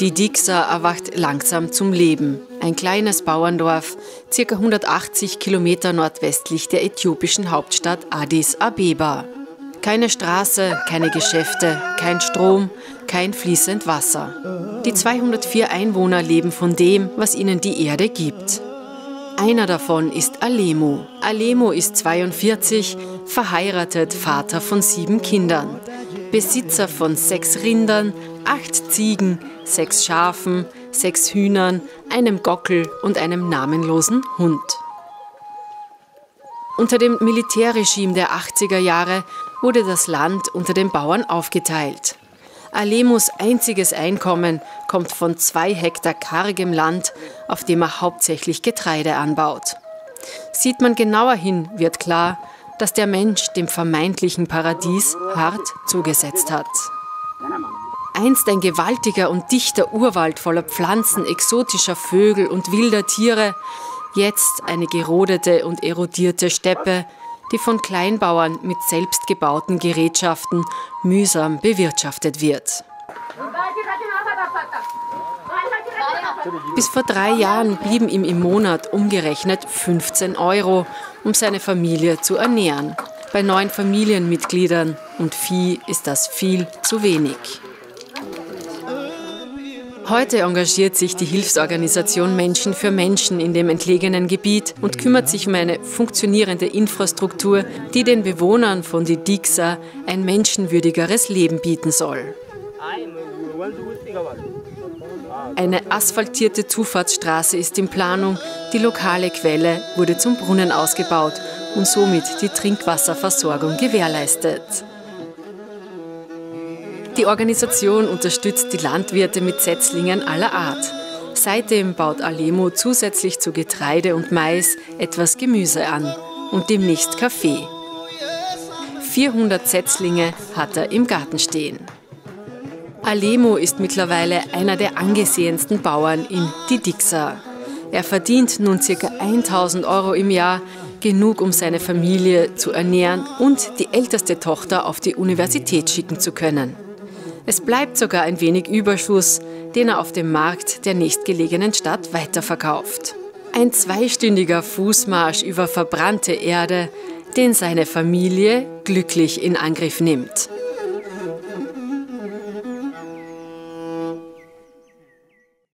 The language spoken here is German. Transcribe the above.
Die Dixa erwacht langsam zum Leben. Ein kleines Bauerndorf, circa 180 Kilometer nordwestlich der äthiopischen Hauptstadt Addis Abeba. Keine Straße, keine Geschäfte, kein Strom, kein fließend Wasser. Die 204 Einwohner leben von dem, was ihnen die Erde gibt. Einer davon ist Alemo. Alemo ist 42, verheiratet, Vater von sieben Kindern, Besitzer von sechs Rindern, acht Ziegen, sechs Schafen, sechs Hühnern, einem Gockel und einem namenlosen Hund. Unter dem Militärregime der 80er Jahre wurde das Land unter den Bauern aufgeteilt. Alemus einziges Einkommen kommt von zwei Hektar kargem Land, auf dem er hauptsächlich Getreide anbaut. Sieht man genauer hin, wird klar, dass der Mensch dem vermeintlichen Paradies hart zugesetzt hat. Einst ein gewaltiger und dichter Urwald voller Pflanzen, exotischer Vögel und wilder Tiere, jetzt eine gerodete und erodierte Steppe, die von Kleinbauern mit selbstgebauten Gerätschaften mühsam bewirtschaftet wird. Bis vor drei Jahren blieben ihm im Monat umgerechnet 15 Euro, um seine Familie zu ernähren. Bei neun Familienmitgliedern und Vieh ist das viel zu wenig. Heute engagiert sich die Hilfsorganisation Menschen für Menschen in dem entlegenen Gebiet und kümmert sich um eine funktionierende Infrastruktur, die den Bewohnern von Didixa ein menschenwürdigeres Leben bieten soll. Eine asphaltierte Zufahrtsstraße ist in Planung, die lokale Quelle wurde zum Brunnen ausgebaut und somit die Trinkwasserversorgung gewährleistet. Die Organisation unterstützt die Landwirte mit Setzlingen aller Art. Seitdem baut Alemo zusätzlich zu Getreide und Mais etwas Gemüse an und demnächst Kaffee. 400 Setzlinge hat er im Garten stehen. Alemo ist mittlerweile einer der angesehensten Bauern in Didixa. Er verdient nun ca. 1000 Euro im Jahr, genug um seine Familie zu ernähren und die älteste Tochter auf die Universität schicken zu können. Es bleibt sogar ein wenig Überschuss, den er auf dem Markt der nächstgelegenen Stadt weiterverkauft. Ein zweistündiger Fußmarsch über verbrannte Erde, den seine Familie glücklich in Angriff nimmt.